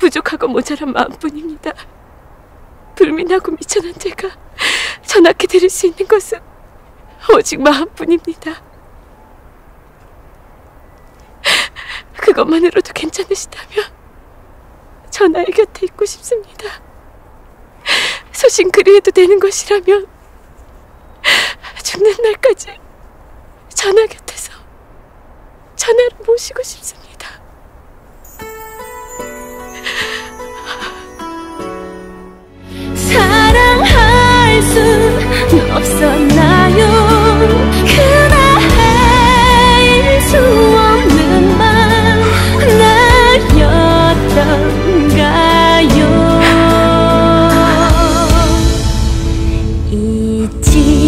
부족하고 모자란 마음뿐입니다. 불민하고 미천한 제가 전하께 드릴 수 있는 것은 오직 마음뿐입니다. 그것만으로도 괜찮으시다면 전하의 곁에 있고 싶습니다. 소신 그리해도 되는 것이라면 죽는 날까지 전하 곁에서 전하를 모시고 싶습니다. 已经